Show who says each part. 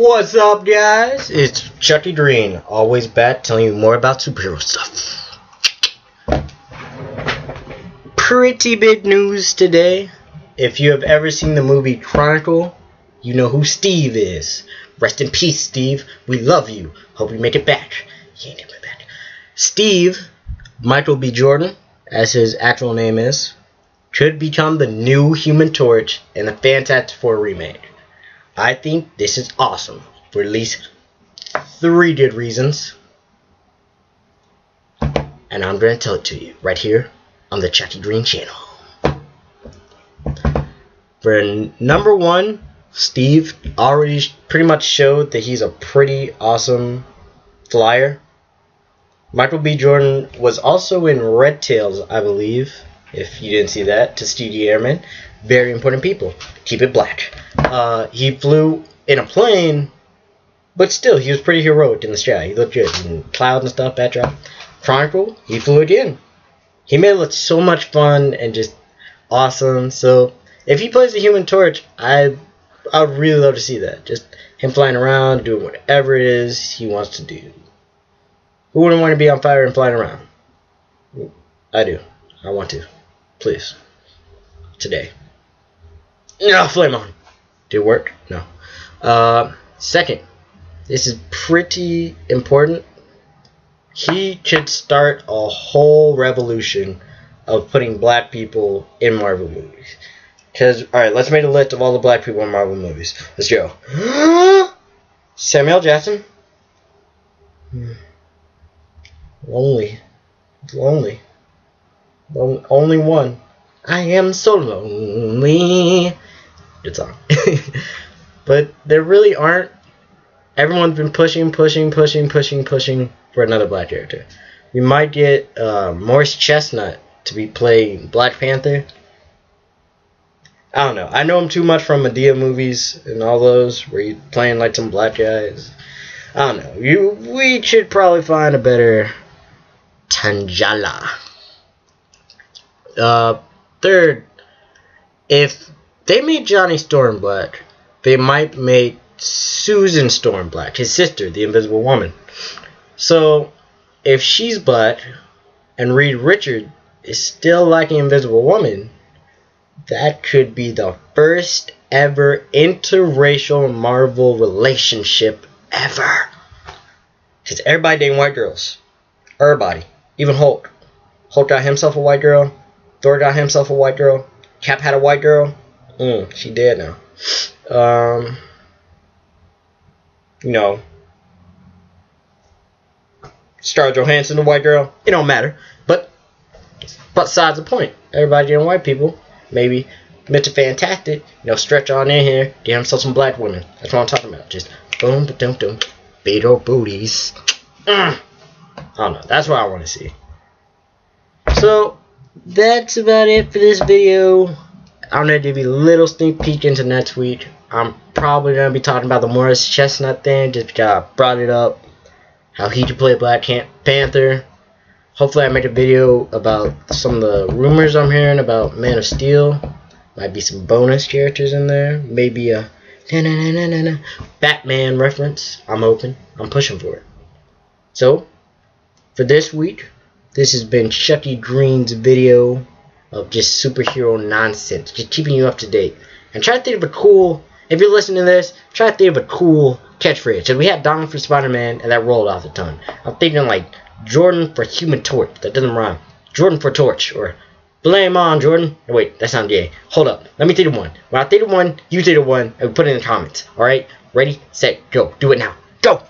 Speaker 1: What's up, guys? It's Chuckie Green, always back telling you more about superhero stuff. Pretty big news today. If you have ever seen the movie Chronicle, you know who Steve is. Rest in peace, Steve. We love you. Hope you make it back. He ain't coming back. Steve, Michael B. Jordan, as his actual name is, could become the new Human Torch in the Fantastic Four remake. I think this is awesome for at least three good reasons. And I'm going to tell it to you right here on the Chuckie Green channel. For number one, Steve already pretty much showed that he's a pretty awesome flyer. Michael B. Jordan was also in Red Tails, I believe, if you didn't see that, Tuskegee Airmen. Very important people. Keep it black. Uh, he flew in a plane, but still, he was pretty heroic in the sky. He looked good. In clouds and stuff, backdrop. Chronicle, he flew again. He made it so much fun and just awesome. So, if he plays the Human Torch, I I would really love to see that. Just him flying around, doing whatever it is he wants to do. Who wouldn't want to be on fire and flying around? I do. I want to. Please. Today. No, flame on. Did it work? No. Uh, second, this is pretty important. He could start a whole revolution of putting black people in Marvel movies. Because, alright, let's make a list of all the black people in Marvel movies. Let's go. Samuel Jackson. Hmm. Lonely. Lonely. Lon only one. I am so lonely. Good song. but there really aren't. Everyone's been pushing, pushing, pushing, pushing, pushing for another black character. We might get uh, Morris Chestnut to be playing Black Panther. I don't know. I know him too much from Madea movies and all those where he's playing like some black guys. I don't know. You we should probably find a better T'Challa. Uh, third, if they made Johnny Storm black, they might make Susan Storm black, his sister, the Invisible Woman. So, if she's black and Reed Richard is still like an Invisible Woman, that could be the first ever interracial Marvel relationship ever. Because everybody dating white girls. Everybody. Even Hulk. Hulk got himself a white girl. Thor got himself a white girl. Cap had a white girl. Mm, she dead now. Um, you know, Scarlett Johansson, the white girl. It don't matter. But, but besides the point, everybody getting white people. Maybe Mr. Fantastic, you know, stretch on in here, get himself some black women. That's what I'm talking about. Just boom, ba dum dum, old booties. Mm. I don't know. That's what I want to see. So, that's about it for this video. I'm going to give you a little sneak peek into next week. I'm probably going to be talking about the Morris Chestnut thing, just because I brought it up. How he could play Black Panther. Hopefully I make a video about some of the rumors I'm hearing about Man of Steel. Might be some bonus characters in there. Maybe a na na na na na Batman reference. I'm open. I'm pushing for it. So, for this week, this has been Chuckie Green's video of just superhero nonsense. Just keeping you up to date. And try to think of a cool, if you're listening to this, try to think of a cool catchphrase. So we had Donald for Spider-Man, and that rolled off the tongue. I'm thinking like Jordan for Human Torch. That doesn't rhyme. Jordan for Torch. Or Blame on Jordan. Wait, that sounds gay. Hold up. Let me think of one. When I think of one, you think of one, and we put it in the comments. Alright? Ready, set, go. Do it now. Go!